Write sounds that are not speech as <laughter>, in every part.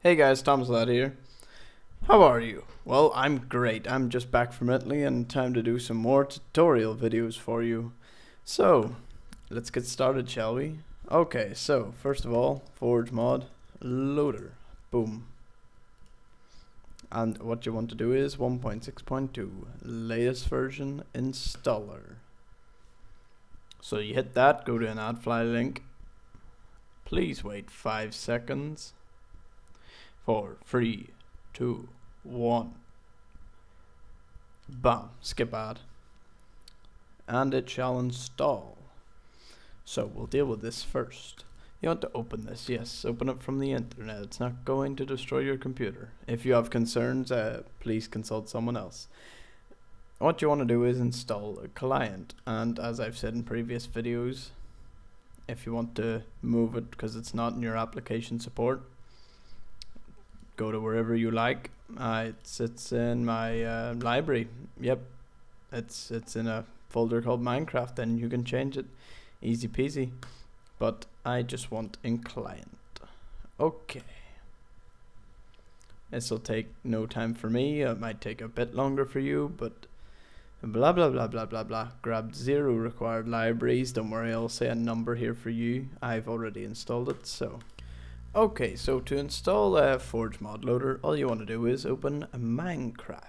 Hey guys, Thomaz Lawd here. How are you? Well, I'm great. I'm just back from Italy and time to do some more tutorial videos for you. So, let's get started, shall we? Okay, so, first of all, Forge mod, loader, boom. And what you want to do is 1.6.2, latest version installer. So you hit that, go to an AdFly link. Please wait 5 seconds. Four, three, two, one. Bam, skip ad. And it shall install. So we'll deal with this first. You want to open this, yes, open it from the internet. It's not going to destroy your computer. If you have concerns, uh, please consult someone else. What you want to do is install a client, and as I've said in previous videos, if you want to move it because it's not in your application support, go to wherever you like. Uh, it's it's in my uh, library. Yep, it's it's in a folder called Minecraft, and you can change it, easy peasy. But I just want in client. Okay. This will take no time for me. It might take a bit longer for you, but blah blah blah blah blah blah. Grabbed zero required libraries. Don't worry, I'll say a number here for you. I've already installed it, so. Okay, so to install a Forge mod loader, all you want to do is open Minecraft.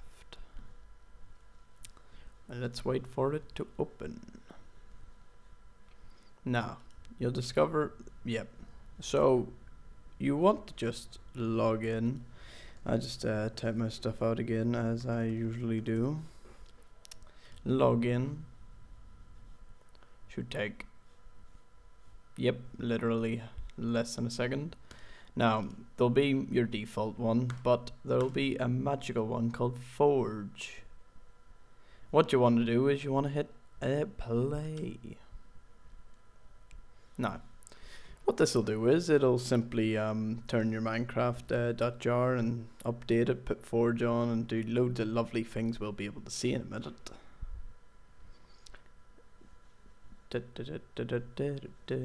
And let's wait for it to open. Now, you'll discover, yep. So, you want to just log in. I just uh, type my stuff out again as I usually do. Log in. Should take, yep, literally less than a second. Now, there'll be your default one, but there'll be a magical one called Forge. What you want to do is you want to hit a play. Now, what this will do is it'll simply um, turn your Minecraft uh, .jar and update it, put Forge on, and do loads of lovely things we'll be able to see in a minute. Da, da, da,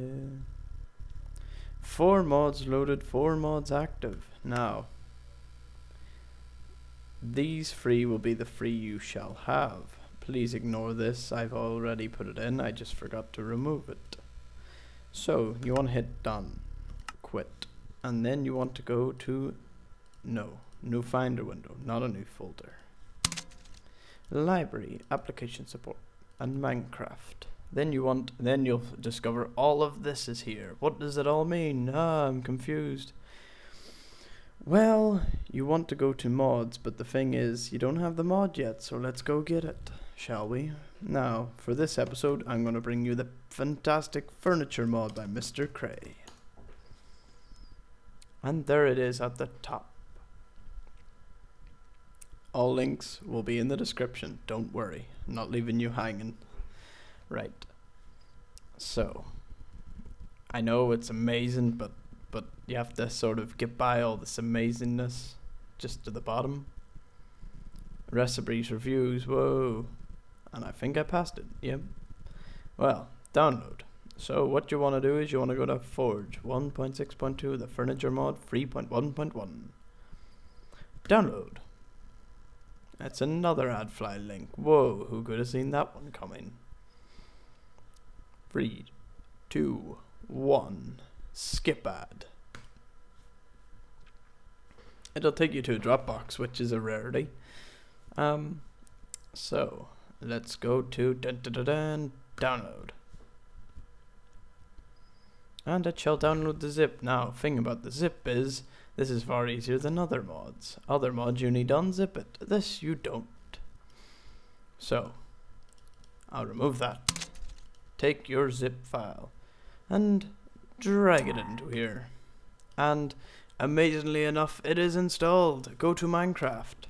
Four mods loaded, four mods active. Now, these three will be the three you shall have. Please ignore this, I've already put it in, I just forgot to remove it. So, you want to hit done, quit, and then you want to go to, no, new finder window, not a new folder. Library, application support, and Minecraft. Then you want, then you'll discover all of this is here. What does it all mean? Ah, I'm confused. Well, you want to go to mods, but the thing is, you don't have the mod yet, so let's go get it, shall we? Now, for this episode, I'm going to bring you the fantastic furniture mod by Mr. Cray. And there it is at the top. All links will be in the description, don't worry, I'm not leaving you hanging. Right. So, I know it's amazing, but but you have to sort of get by all this amazingness just to the bottom. Recipes, reviews, whoa. And I think I passed it, yep. Well, download. So what you want to do is you want to go to Forge 1.6.2, the furniture mod 3.1.1. Download. That's another AdFly link. Whoa, who could have seen that one coming? Three, two, one. Skip ad. It'll take you to a Dropbox, which is a rarity. Um, so let's go to dun, dun, dun, dun, download. And it shall download the zip. Now, thing about the zip is, this is far easier than other mods. Other mods you need unzip it. This you don't. So, I'll remove that take your zip file and drag it into here. And amazingly enough, it is installed. Go to Minecraft.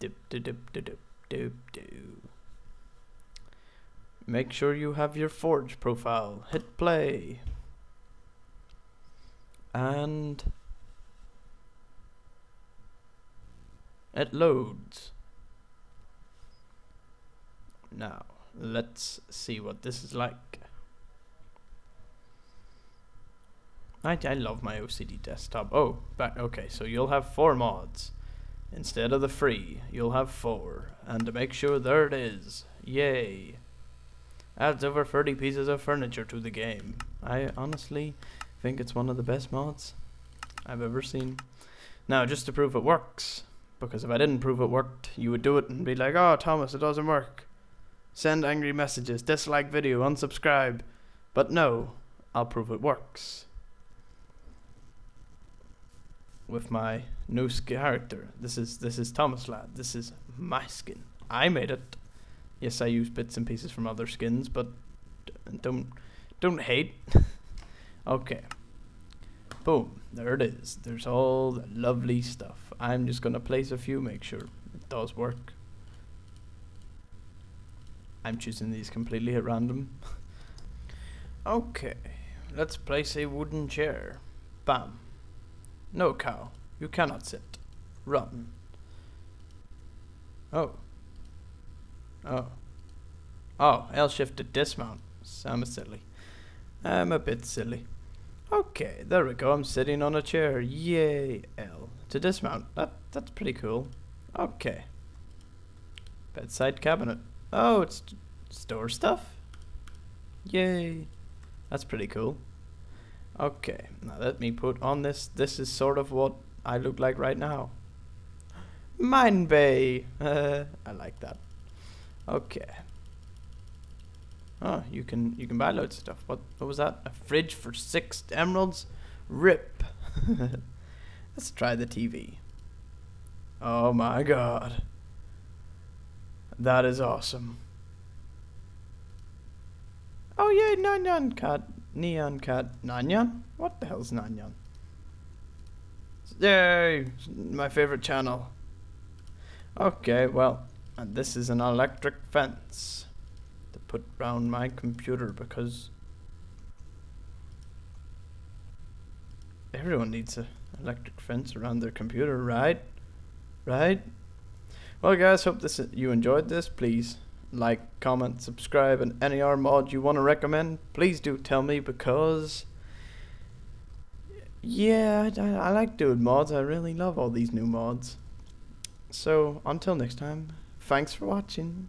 Dip, dip, dip, dip, dip, dip. Make sure you have your Forge profile. Hit play. And it loads. Now, Let's see what this is like. I, I love my OCD desktop. Oh, back, okay, so you'll have four mods. Instead of the free, you'll have four. And to make sure, there it is. Yay. Adds over 30 pieces of furniture to the game. I honestly think it's one of the best mods I've ever seen. Now, just to prove it works, because if I didn't prove it worked, you would do it and be like, oh, Thomas, it doesn't work. Send angry messages, dislike video, unsubscribe. But no, I'll prove it works. With my new character. This is this is Thomaz Lawd. This is my skin. I made it. Yes, I use bits and pieces from other skins, but don't don't hate. <laughs> okay. Boom. There it is. There's all the lovely stuff. I'm just gonna place a few, make sure it does work. I'm choosing these completely at random. <laughs> okay. Let's place a wooden chair. Bam. No cow. You cannot sit. Run. Oh. Oh. Oh, L shift to dismount. I'm silly. I'm a bit silly. Okay, there we go. I'm sitting on a chair. Yay, L. To dismount. That that's pretty cool. Okay. Bedside cabinet. Oh, it's store stuff. Yay. That's pretty cool. Okay, now let me put on this. This is sort of what I look like right now. MineBay. Uh, <laughs> I like that. Okay. Oh, you can you can buy loads of stuff. What what was that? A fridge for six emeralds? Rip. <laughs> Let's try the TV. Oh my god. That is awesome. Oh yeah, Nanyan cat. Neon cat. Nanyan? What the hell's Nanyan? Yay! My favorite channel. Okay, well, and this is an electric fence put round my computer because everyone needs a electric fence around their computer, right? Right? Well, guys, hope this you enjoyed this. Please like, comment, subscribe, and any other mod you want to recommend, please do tell me because, yeah, I, I like doing mods. I really love all these new mods. So, until next time, thanks for watching.